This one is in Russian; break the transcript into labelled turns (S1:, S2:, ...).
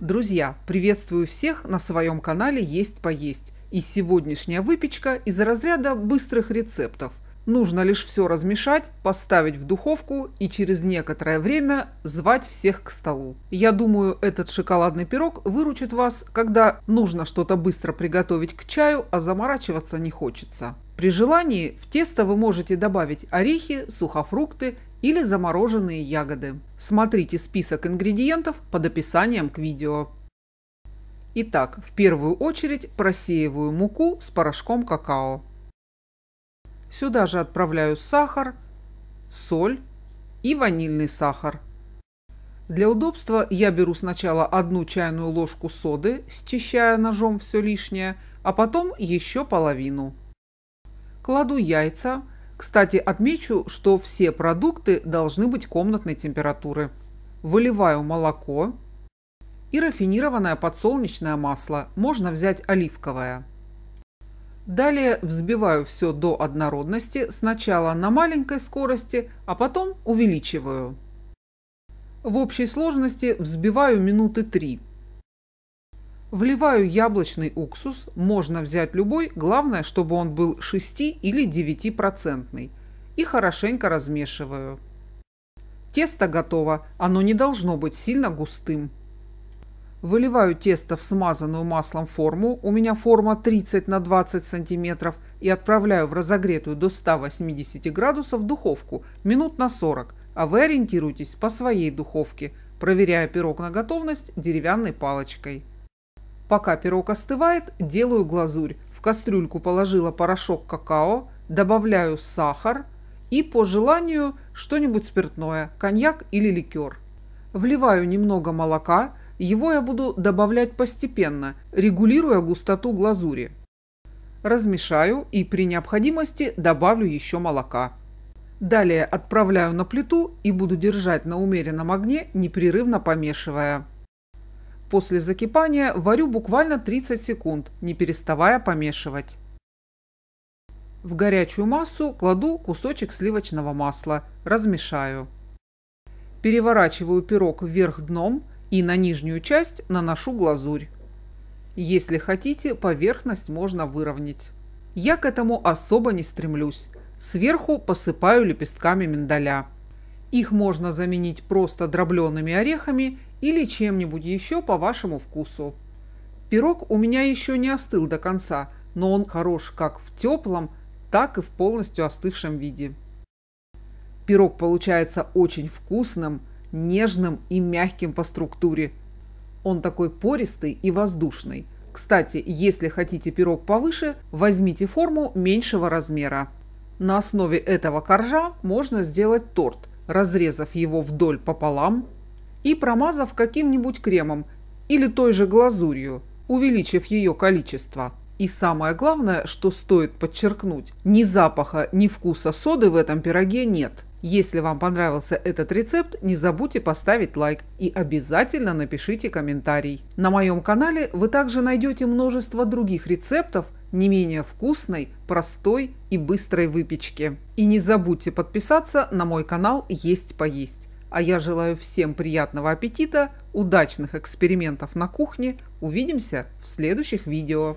S1: Друзья, приветствую всех на своем канале «Есть поесть». И сегодняшняя выпечка из разряда быстрых рецептов. Нужно лишь все размешать, поставить в духовку и через некоторое время звать всех к столу. Я думаю, этот шоколадный пирог выручит вас, когда нужно что-то быстро приготовить к чаю, а заморачиваться не хочется. При желании в тесто вы можете добавить орехи, сухофрукты или замороженные ягоды. Смотрите список ингредиентов под описанием к видео. Итак, в первую очередь просеиваю муку с порошком какао. Сюда же отправляю сахар, соль и ванильный сахар. Для удобства я беру сначала одну чайную ложку соды, счищая ножом все лишнее, а потом еще половину. Кладу яйца, кстати, отмечу, что все продукты должны быть комнатной температуры. Выливаю молоко и рафинированное подсолнечное масло, можно взять оливковое. Далее взбиваю все до однородности, сначала на маленькой скорости, а потом увеличиваю. В общей сложности взбиваю минуты 3. Вливаю яблочный уксус, можно взять любой, главное, чтобы он был 6 или 9 процентный. И хорошенько размешиваю. Тесто готово, оно не должно быть сильно густым. Выливаю тесто в смазанную маслом форму, у меня форма 30 на 20 сантиметров, и отправляю в разогретую до 180 градусов духовку минут на 40, а вы ориентируйтесь по своей духовке, проверяя пирог на готовность деревянной палочкой. Пока пирог остывает, делаю глазурь. В кастрюльку положила порошок какао, добавляю сахар и по желанию что-нибудь спиртное, коньяк или ликер. Вливаю немного молока, его я буду добавлять постепенно, регулируя густоту глазури. Размешаю и при необходимости добавлю еще молока. Далее отправляю на плиту и буду держать на умеренном огне, непрерывно помешивая. После закипания варю буквально 30 секунд, не переставая помешивать. В горячую массу кладу кусочек сливочного масла, размешаю. Переворачиваю пирог вверх дном и на нижнюю часть наношу глазурь. Если хотите, поверхность можно выровнять. Я к этому особо не стремлюсь. Сверху посыпаю лепестками миндаля. Их можно заменить просто дробленными орехами или чем-нибудь еще по вашему вкусу. Пирог у меня еще не остыл до конца, но он хорош как в теплом, так и в полностью остывшем виде. Пирог получается очень вкусным, нежным и мягким по структуре. Он такой пористый и воздушный. Кстати, если хотите пирог повыше, возьмите форму меньшего размера. На основе этого коржа можно сделать торт, разрезав его вдоль пополам и промазав каким-нибудь кремом или той же глазурью, увеличив ее количество. И самое главное, что стоит подчеркнуть, ни запаха, ни вкуса соды в этом пироге нет. Если вам понравился этот рецепт, не забудьте поставить лайк и обязательно напишите комментарий. На моем канале вы также найдете множество других рецептов не менее вкусной, простой и быстрой выпечки. И не забудьте подписаться на мой канал «Есть поесть». А я желаю всем приятного аппетита, удачных экспериментов на кухне. Увидимся в следующих видео.